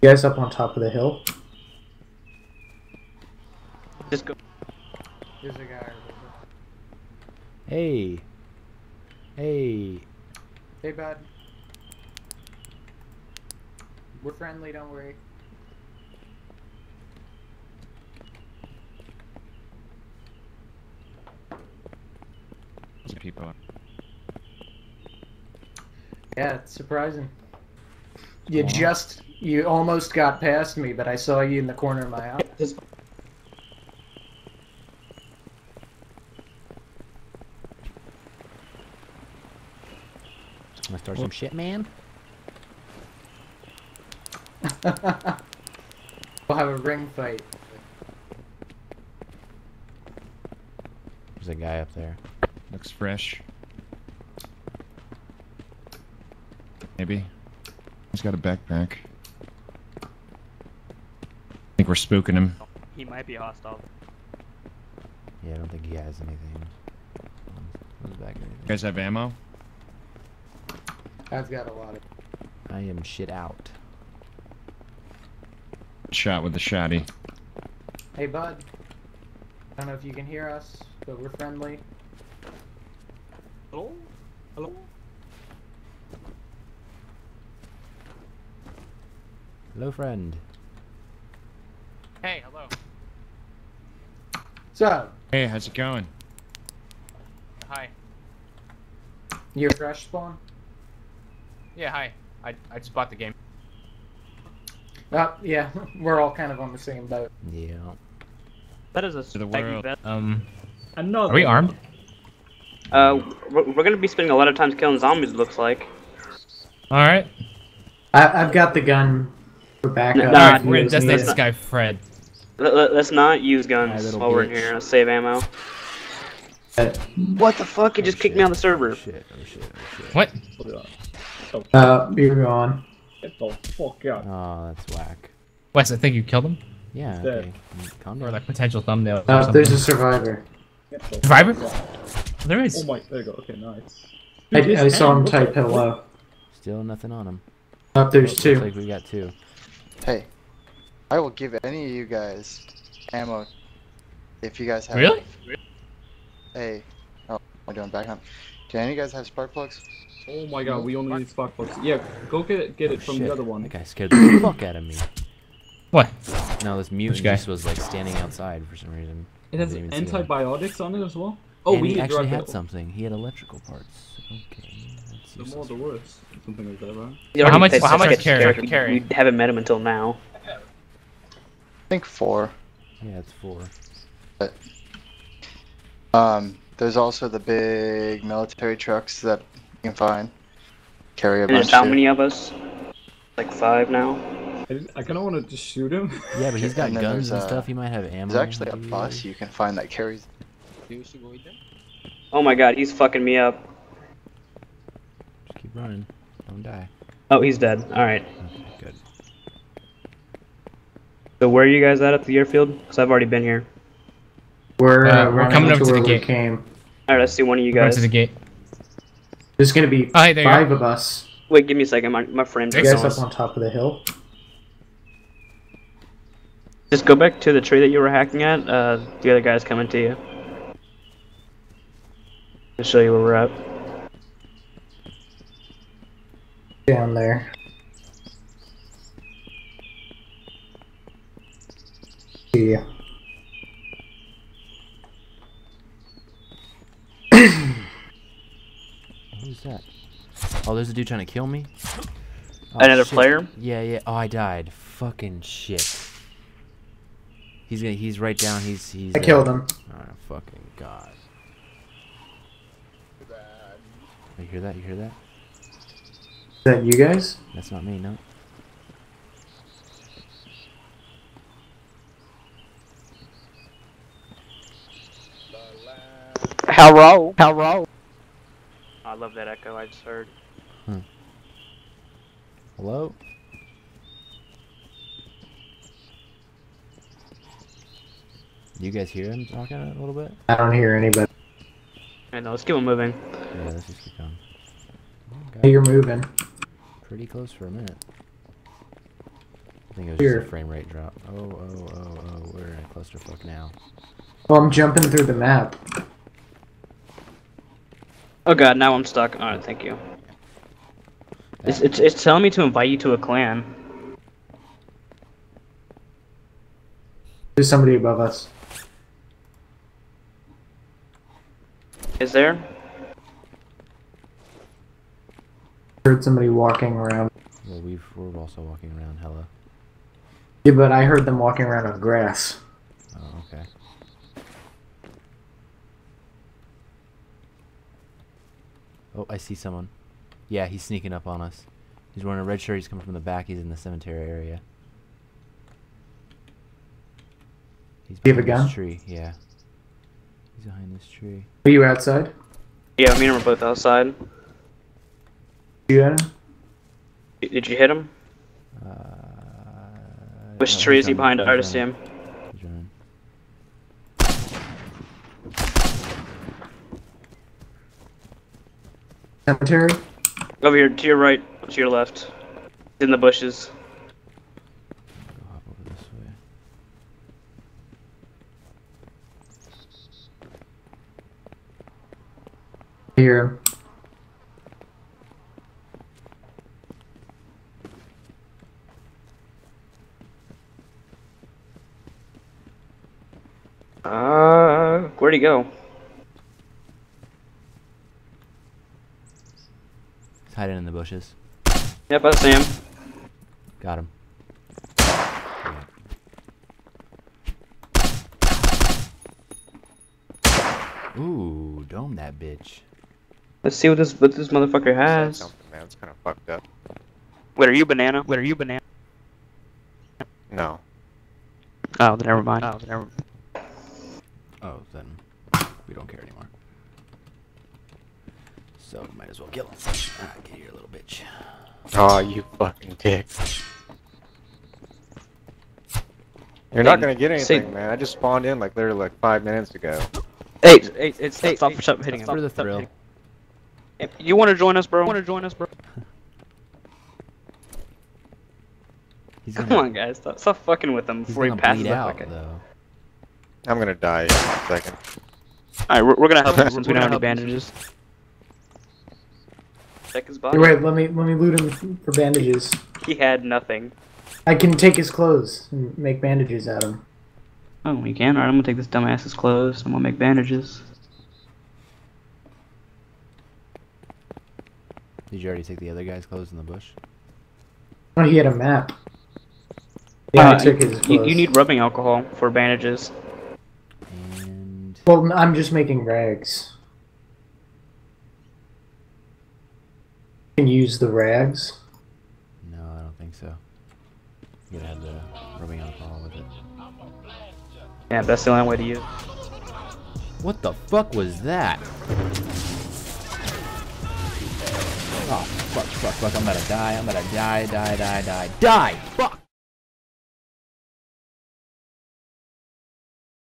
You guys up on top of the hill? Just go. There's a guy. Hey. Hey. Hey, bud. We're friendly, don't worry. people. Yeah, it's surprising. You just, you almost got past me, but I saw you in the corner of my eye. Wanna start some shit, man? we'll have a ring fight. There's a guy up there. Looks fresh. Maybe. He's got a backpack. I think we're spooking him. He might be hostile. Yeah, I don't think he has anything. Who's back You guys have ammo? I've got a lot of. I am shit out. Shot with the shotty. Hey, bud. I don't know if you can hear us, but we're friendly. Hello? Hello? Hello, friend. Hey, hello. So, Hey, how's it going? Hi. you're fresh spawn? Yeah, hi. I, I just bought the game. Uh, yeah, we're all kind of on the same boat. Yeah. That is a the spaggy world. vet. Um, Another. are we armed? Uh, we're, we're gonna be spending a lot of time killing zombies, it looks like. All right. I, I've got the gun for backup. No, All no, right, we're gonna guys designate this guy Fred. Let, let, us not use guns little while we're in here. Let's save ammo. What the fuck? He just kicked me on the server. Oh shit, oh shit, oh shit. What? Uh, you're gone. Get the fuck out. Oh, that's whack. Wes, I think you killed him. Yeah, He's dead. okay. Mm, Or down. like potential thumbnail. Uh, something. there's a survivor. The Survivor? fuck out. Oh my, there you go. Okay, nice. I, Dude, I his saw him type hello. Still nothing on him. Up there's two. Looks like we got two. Hey, I will give any of you guys ammo if you guys have. Really? Hey, oh, I'm doing back up. Do any of you guys have spark plugs? Oh my god, we only need spark plugs. Yeah, go get it, get it oh, from Shit, the other one. That guy scared the fuck out of me. What? No, this mutant guy? just was like standing outside for some reason. It has Didn't even antibiotics on it as well. Oh, and we he need actually had something. He had electrical parts. Okay. That's The more useless. the worse. Something like that, right? You Well, how much- well, how much sketch carry- character. carry? We haven't met him until now. I think four. Yeah, it's four. But, Um, there's also the big military trucks that you can find. Carry a And bunch. how of- many of us? Like five now. I, I kind of want to just shoot him. Yeah, but he's got And guns and uh, stuff. He might have ammo. There's actually a bus you can find that carries. Oh my god, he's fucking me up. Just keep running. Don't die. Oh, he's dead. Alright. Good. So where are you guys at at the airfield? Because I've already been here. We're, Uh, uh, we're coming up to to the gate. came. Alright, let's see one of you guys. guys. to the gate. There's gonna be Oh, hey, there five of us. Wait, give me a second. My, my frame's You guys up on top of the hill? Just go back to the tree that you were hacking at. Uh, the other guy's coming to you. To show you where we're at. Down there. See ya. Who's that? Oh, there's a dude trying to kill me. Oh, Another shit. player? Yeah, yeah. Oh, I died. Fucking shit. He's gonna. He's right down. He's. He's. I uh, killed him. Oh, fucking god. You hear that? You hear that? Is that you guys? That's not me, no. Hello. Hello. I love that echo I just heard. Hmm. Hello? Do you guys hear him talking a little bit? I don't hear anybody. I know. Let's keep on moving. Yeah, let's just keep going. Oh, Hey, you're moving. pretty close for a minute. I think it was Here. just a frame rate drop. Oh, oh, oh, oh, we're in a clusterfuck now. Well, I'm jumping through the map. Oh god, now I'm stuck. Alright, thank you. It's, it's, it's telling me to invite you to a clan. There's somebody above us. Is there? Heard somebody walking around. Well, we've, we're also walking around hella. Yeah, but I heard them walking around on grass. Oh, okay. Oh, I see someone. Yeah, he's sneaking up on us. He's wearing a red shirt. He's coming from the back. He's in the cemetery area. He's Do you have a behind this gun? tree. Yeah. He's behind this tree. Are you outside? Yeah, me and him are both outside. You at him? Did you hit him? Uh, Which no, tree is he behind? he's I just see running, him. He's running. Cemetery? Over here, to your right, to your left. In the bushes. Here. hop over this way. I hear him. Uh, where'd he go? Hiding in the bushes. Yep, I see him. Got him. Ooh, dome that bitch. Let's see what this what this motherfucker has. Something, man. It's kind of fucked up. Wait, are you banana? Wait, are you banana? No. Oh, then never mind. Oh, then never. Oh, then we don't care anymore. So might as well kill him. Ah, get here, little bitch. Oh, you fucking dick. You're not gonna get say- anything, man. I just spawned in like literally like five minutes ago. Hey, hey, hey, stop, stop, stop hitting him. For the thrill. Hey, You want to join us, bro? You Want to join us, bro? He's Come gonna, on, guys, stop, stop fucking with him before he passes out, fucking. though. I'm gonna die in a second. Alright, we're, we're gonna help him since we don't have any help him. bandages. Check his body. Wait, let me let me loot him for bandages. He had nothing. I can take his clothes and make bandages out of him. Oh, we can? Alright, I'm gonna take this dumbass's clothes. I'm gonna make bandages. Did you already take the other guy's clothes in the bush? Oh, he had a map. Yeah, I Uh, took his you, clothes. you need rubbing alcohol for bandages. And Well, I'm just making rags. Can use the rags. no, I don't think so. You gotta have the rubbing alcohol with it. Yeah, that's the only way to use. What the fuck was that? Oh, fuck, fuck, fuck, I'm gonna die, I'm gonna die, die, die, die, die! Fuck!